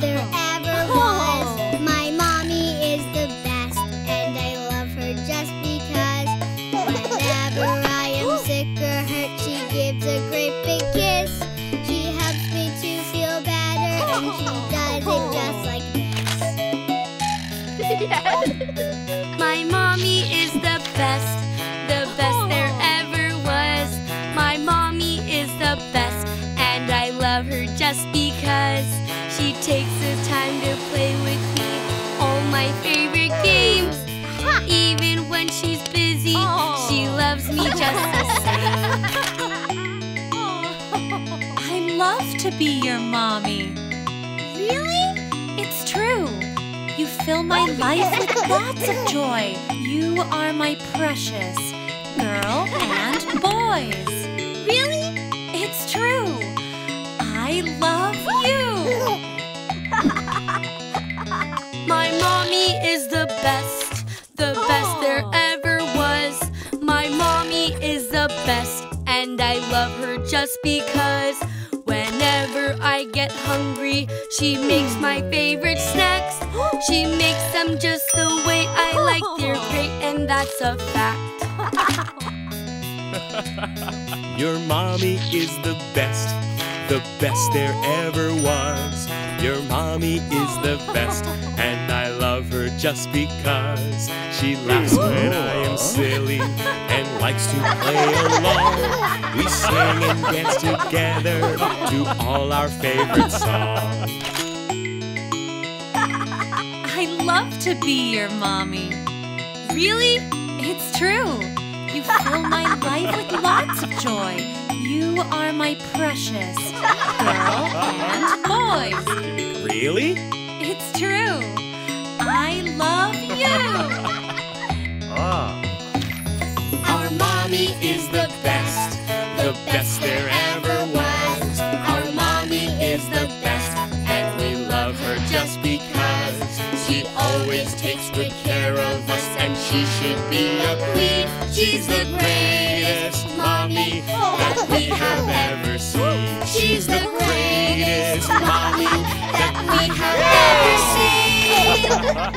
the to be your mommy. Really? It's true. You fill my life with lots of joy. You are my precious girl and boys. Really? It's true. I love you. My mommy is the best, the best there ever was. My mommy is the best, and I love her just because. Hungry, she makes my favorite snacks. She makes them just the way I like. They're great, and that's a fact. Your mommy is the best, the best there ever was. Your mommy is the best, and I love her just because she laughs when I am silly and likes to play along. We sing and dance together to all our favorite songs. I love to be your mommy. Really? It's true. You fill my life with lots of joy. You are my precious girl and boys. Really? It's true. I love you. Ah. She's the greatest mommy that we have ever seen. She's the greatest mommy that we have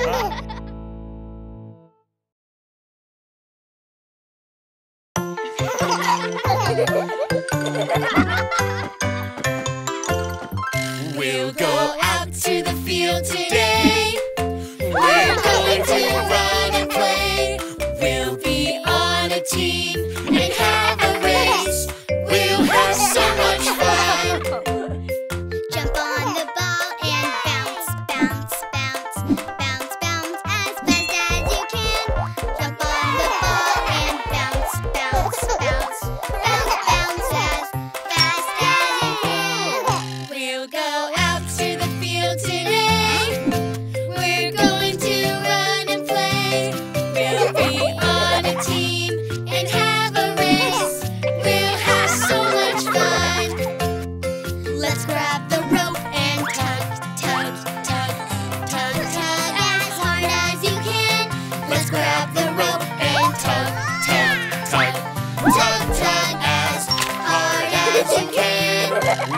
ever seen.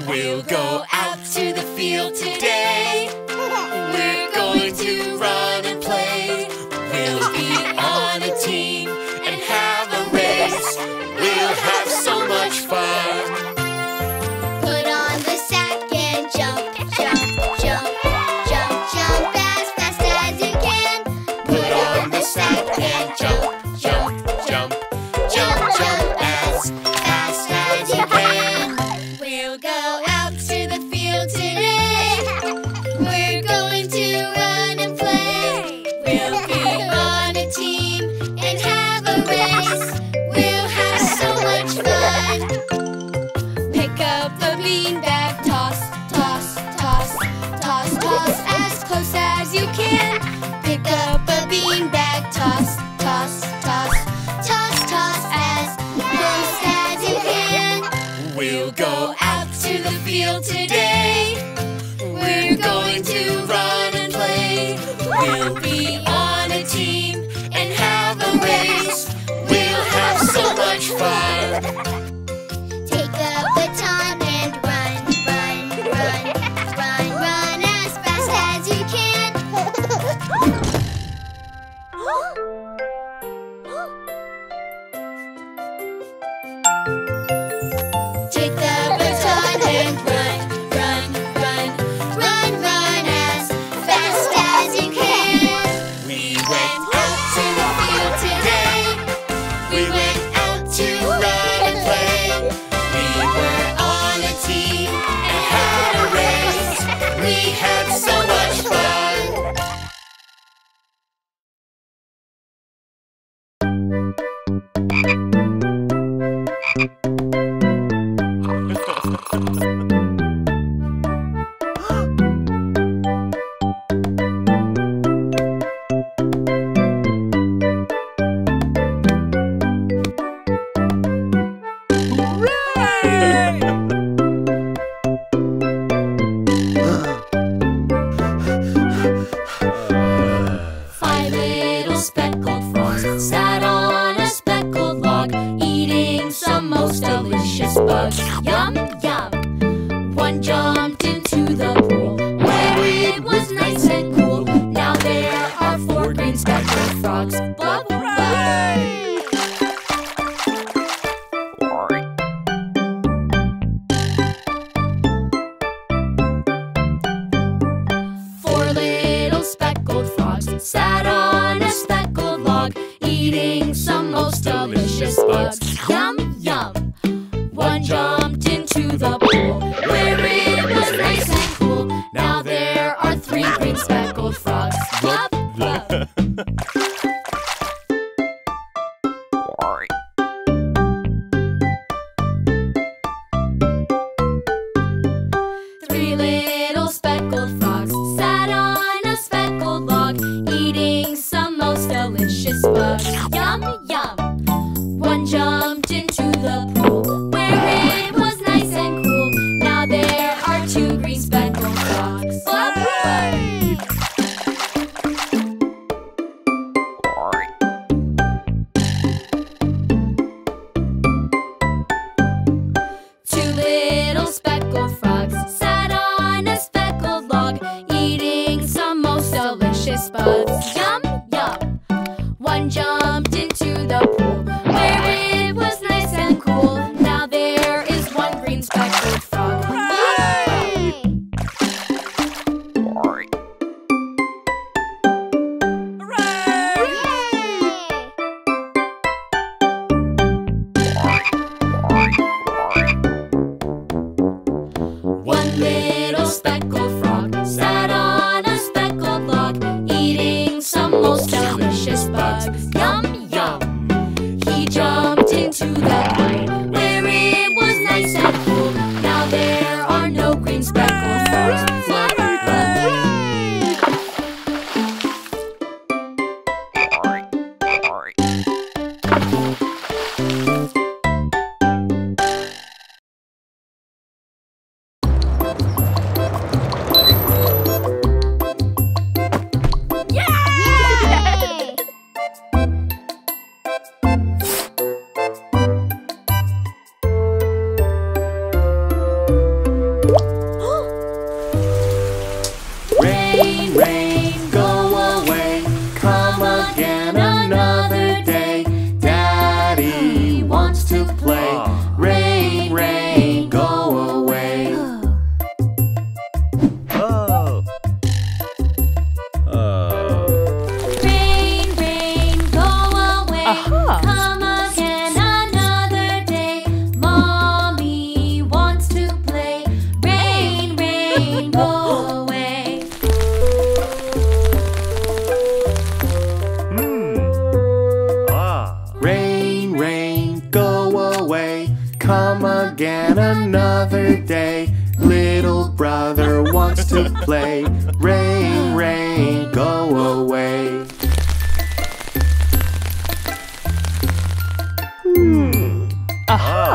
We'll go out to the field today. We're going to run.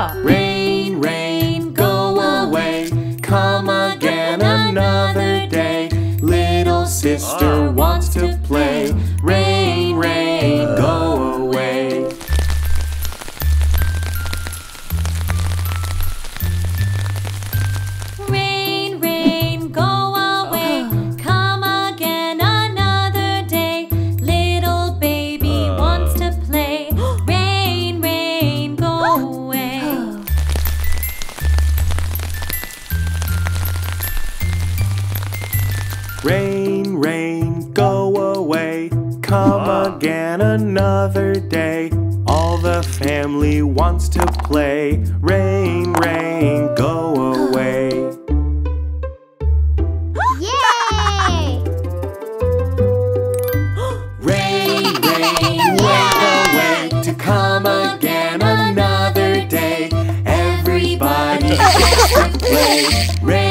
와. Ray, Ray,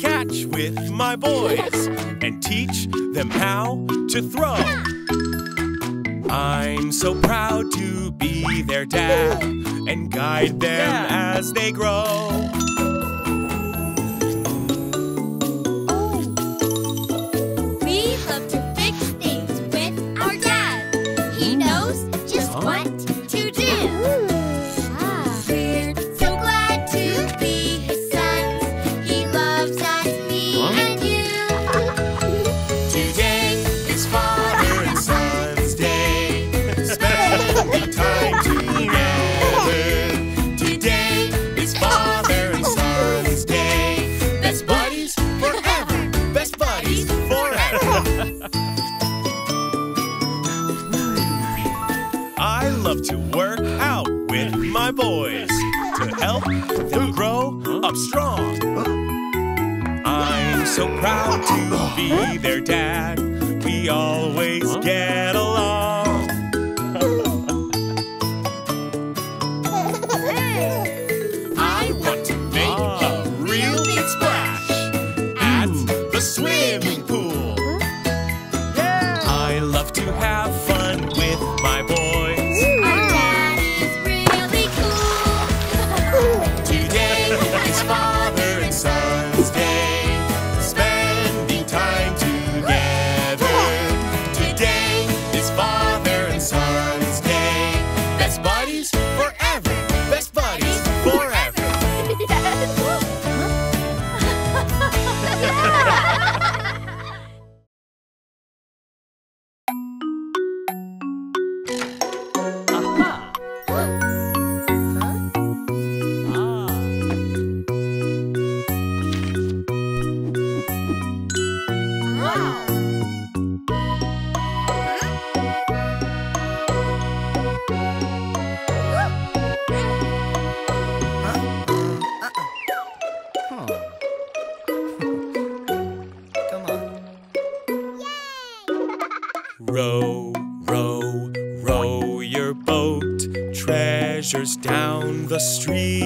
catch with my boys and teach them how to throw. I'm so proud to be their dad and guide them as they grow. to work out with my boys to help them grow up strong. I'm so proud to be their dad. We always get along. down the street.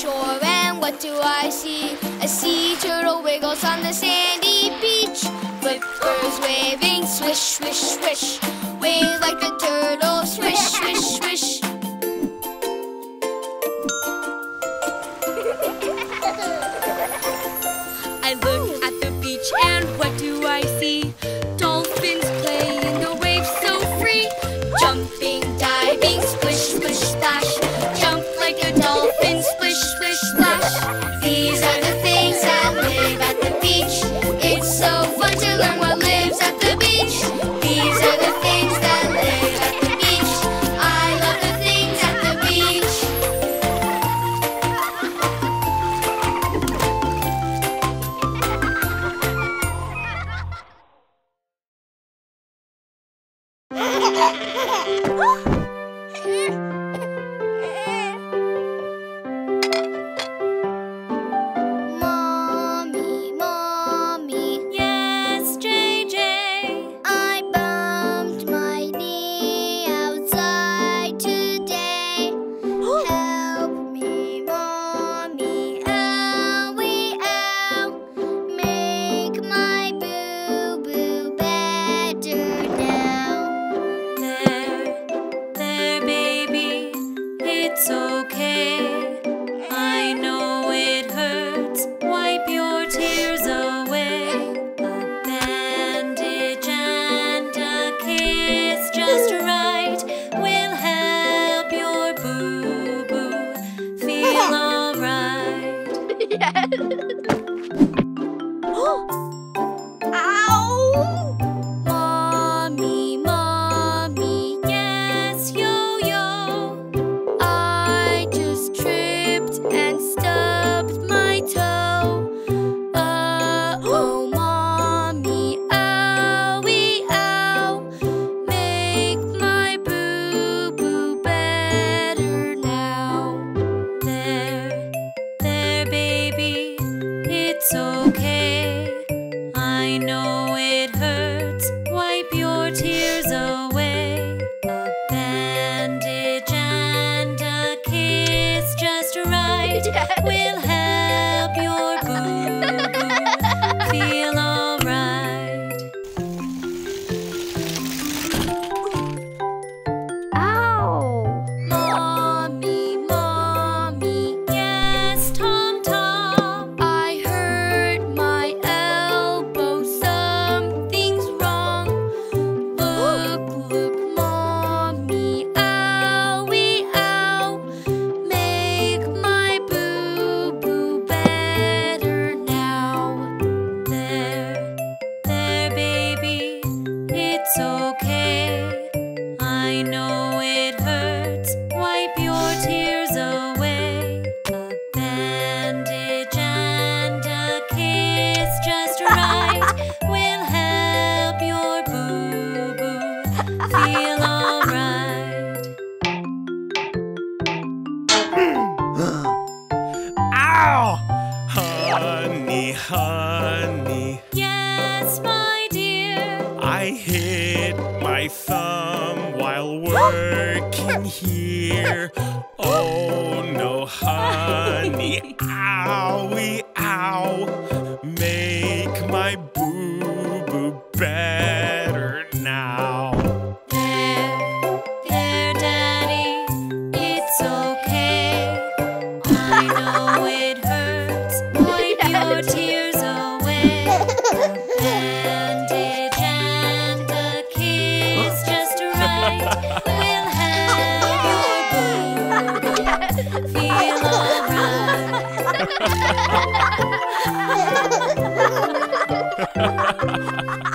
shore and what do I see? A sea turtle wiggles on the sandy beach. Flippers waving, swish, swish, swish. Wave like a turtle, swish. Ha ha ha ha!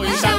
People always shout,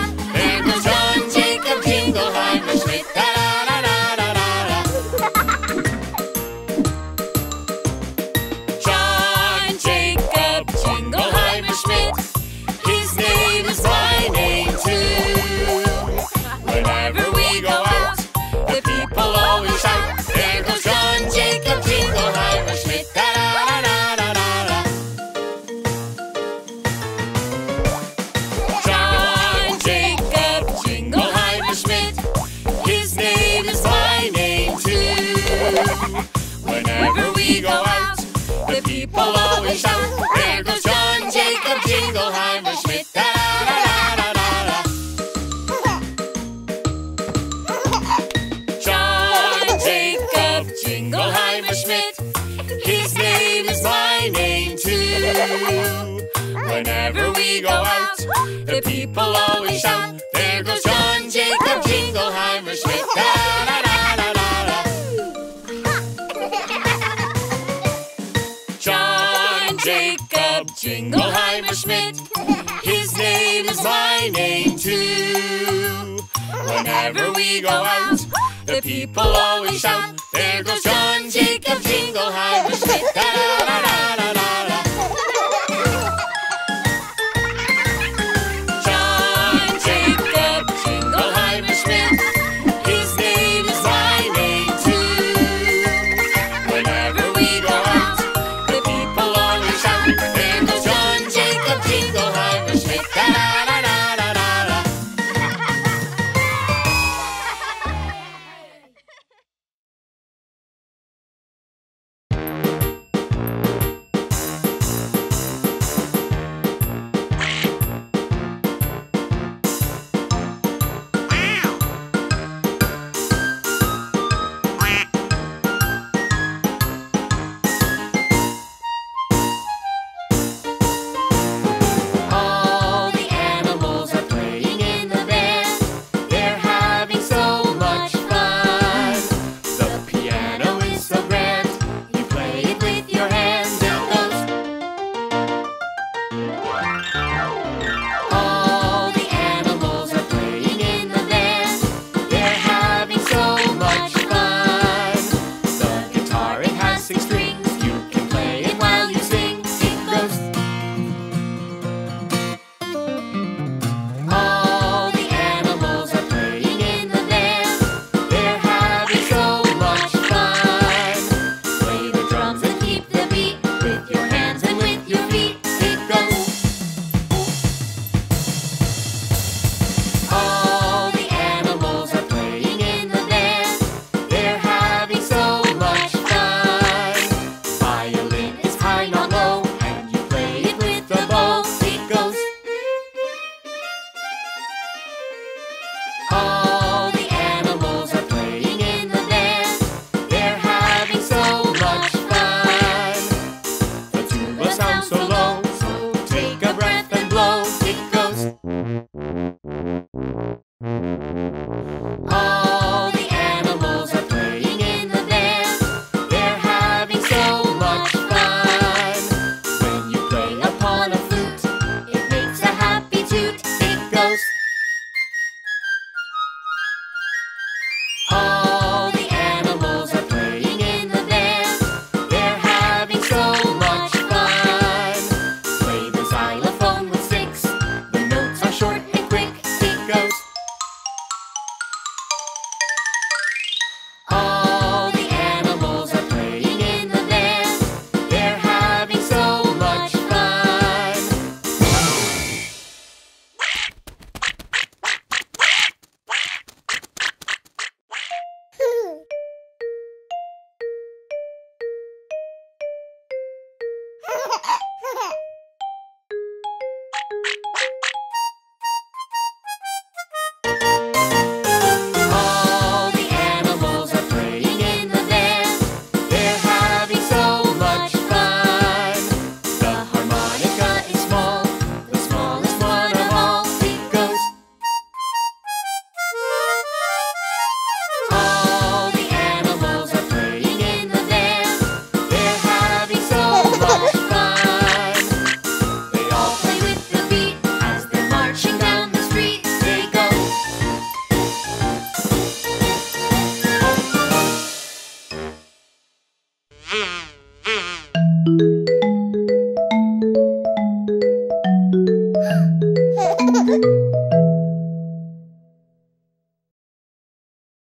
Whenever we go out, the people always shout, There goes John Jacob Jingleheimer Schmidt. John Jacob Jingleheimer Schmidt. His name is my name too. Whenever we go out, the people always shout, There goes John Jacob Jingleheimer Schmidt. Da da da da.